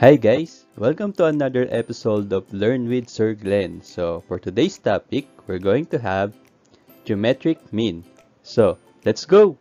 Hi guys! Welcome to another episode of Learn with Sir Glen. So for today's topic, we're going to have geometric mean. So let's go!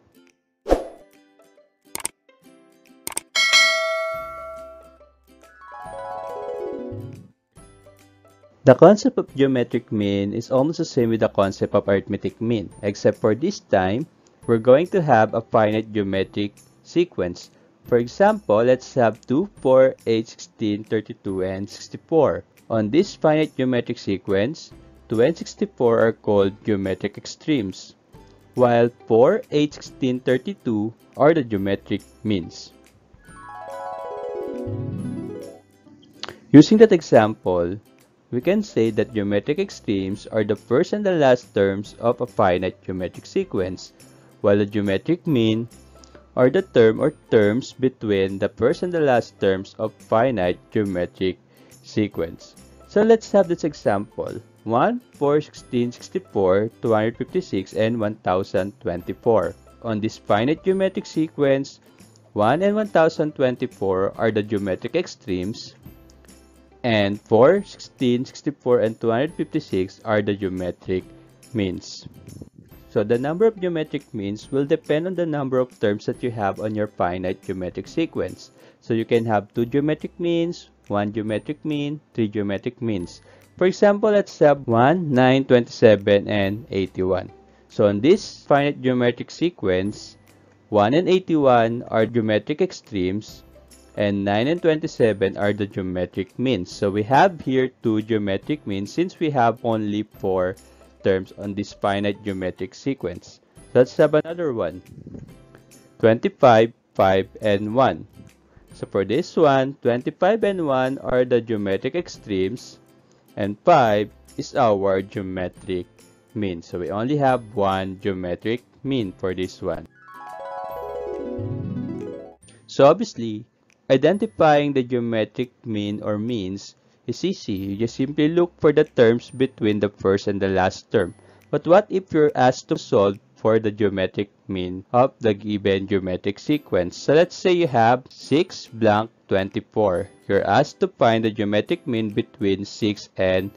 The concept of geometric mean is almost the same with the concept of arithmetic mean, except for this time, we're going to have a finite geometric sequence for example, let's have 2, 4, 8, 16, 32, and 64. On this finite geometric sequence, 2 and 64 are called geometric extremes, while 4, 8, 16, 32 are the geometric means. Using that example, we can say that geometric extremes are the first and the last terms of a finite geometric sequence, while the geometric mean are the term or terms between the first and the last terms of finite geometric sequence. So let's have this example. 1, 4, 16, 64, 256, and 1024. On this finite geometric sequence, 1 and 1024 are the geometric extremes, and 4, 16, 64, and 256 are the geometric means. So the number of geometric means will depend on the number of terms that you have on your finite geometric sequence. So you can have two geometric means, one geometric mean, three geometric means. For example, let's have 1, 9, 27, and 81. So in this finite geometric sequence, 1 and 81 are geometric extremes, and 9 and 27 are the geometric means. So we have here two geometric means since we have only four terms on this finite geometric sequence. Let's have another one. 25, 5, and 1. So for this one, 25 and 1 are the geometric extremes, and 5 is our geometric mean. So we only have one geometric mean for this one. So obviously, identifying the geometric mean or means is easy. You just simply look for the terms between the first and the last term. But what if you're asked to solve for the geometric mean of the given geometric sequence? So let's say you have 6 blank 24. You're asked to find the geometric mean between 6 and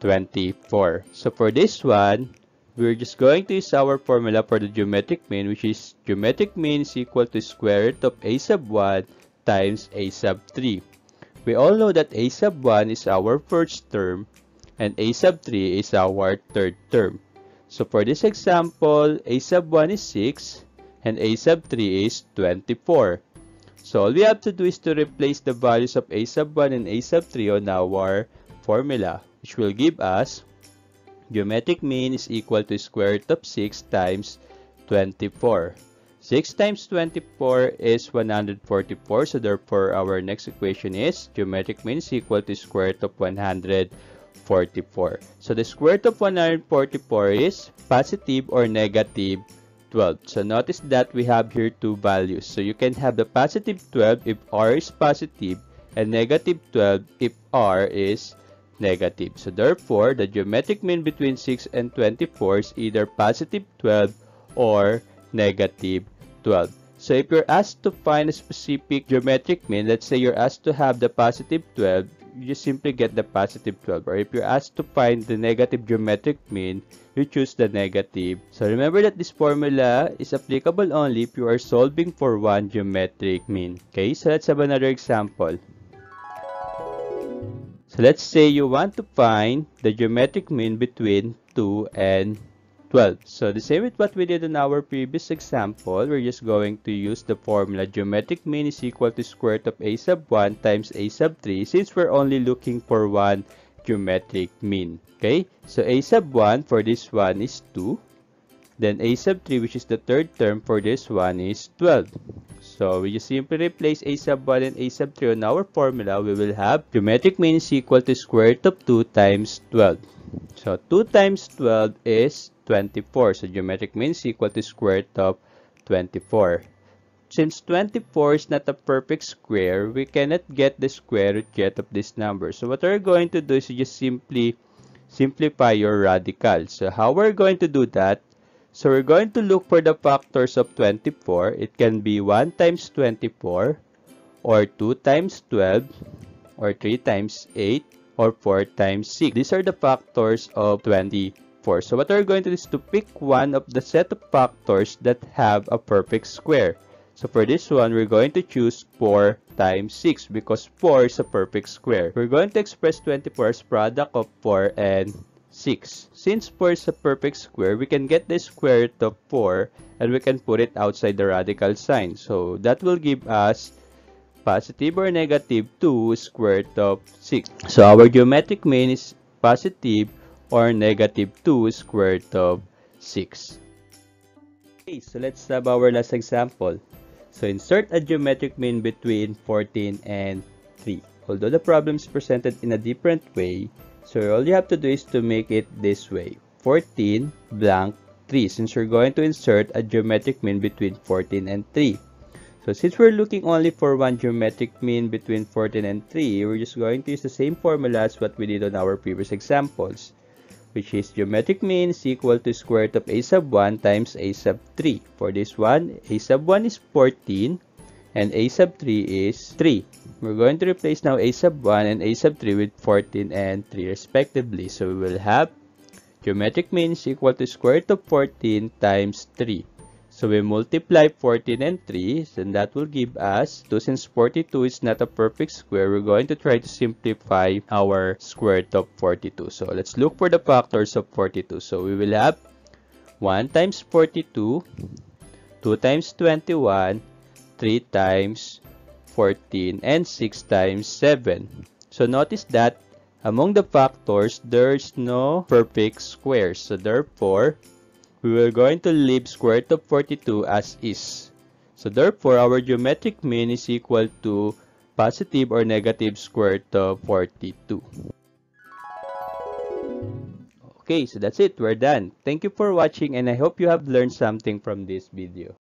24. So for this one, we're just going to use our formula for the geometric mean which is geometric mean is equal to square root of a sub 1 times a sub 3. We all know that a sub 1 is our first term and a sub 3 is our third term. So for this example, a sub 1 is 6 and a sub 3 is 24. So all we have to do is to replace the values of a sub 1 and a sub 3 on our formula, which will give us geometric mean is equal to square root of 6 times 24. 6 times 24 is 144. So therefore, our next equation is geometric mean is equal to square root of 144. So the square root of 144 is positive or negative 12. So notice that we have here two values. So you can have the positive 12 if r is positive and negative 12 if r is negative. So therefore, the geometric mean between 6 and 24 is either positive 12 or negative 12. So if you're asked to find a specific geometric mean, let's say you're asked to have the positive 12, you just simply get the positive 12. Or if you're asked to find the negative geometric mean, you choose the negative. So remember that this formula is applicable only if you are solving for one geometric mean. Okay, so let's have another example. So let's say you want to find the geometric mean between 2 and 12. So the same with what we did in our previous example, we're just going to use the formula geometric mean is equal to square root of a sub 1 times a sub 3 since we're only looking for one geometric mean. Okay, so a sub 1 for this one is 2. Then a sub 3 which is the third term for this one is 12. So we just simply replace a sub 1 and a sub 3 on our formula. We will have geometric mean is equal to square root of 2 times 12. So 2 times 12 is 24. So geometric mean is equal to square root of 24. Since 24 is not a perfect square, we cannot get the square root yet of this number. So what we're going to do is just simply simplify your radical. So how we're going to do that? So we're going to look for the factors of 24. It can be 1 times 24 or 2 times 12 or 3 times 8 or 4 times 6. These are the factors of 24. So what we're going to do is to pick one of the set of factors that have a perfect square. So for this one, we're going to choose 4 times 6 because 4 is a perfect square. We're going to express 24 as product of 4 and 6. Since 4 is a perfect square, we can get the square root of 4 and we can put it outside the radical sign. So that will give us positive or negative 2 square root of 6. So our geometric mean is positive or negative 2 square root of 6. Okay, so let's have our last example. So insert a geometric mean between 14 and 3. Although the problem is presented in a different way, so all you have to do is to make it this way. 14 blank 3 since you're going to insert a geometric mean between 14 and 3. So since we're looking only for one geometric mean between 14 and 3, we're just going to use the same formula as what we did on our previous examples, which is geometric mean is equal to square root of a sub 1 times a sub 3. For this one, a sub 1 is 14 and a sub 3 is 3. We're going to replace now a sub 1 and a sub 3 with 14 and 3 respectively. So we will have geometric mean is equal to square root of 14 times 3. So we multiply 14 and 3, and that will give us 2. Since 42 is not a perfect square, we're going to try to simplify our square root of 42. So let's look for the factors of 42. So we will have 1 times 42, 2 times 21, 3 times 14, and 6 times 7. So notice that among the factors, there's no perfect squares. So therefore, we are going to leave square root of 42 as is. So therefore, our geometric mean is equal to positive or negative square root of 42. Okay, so that's it. We're done. Thank you for watching and I hope you have learned something from this video.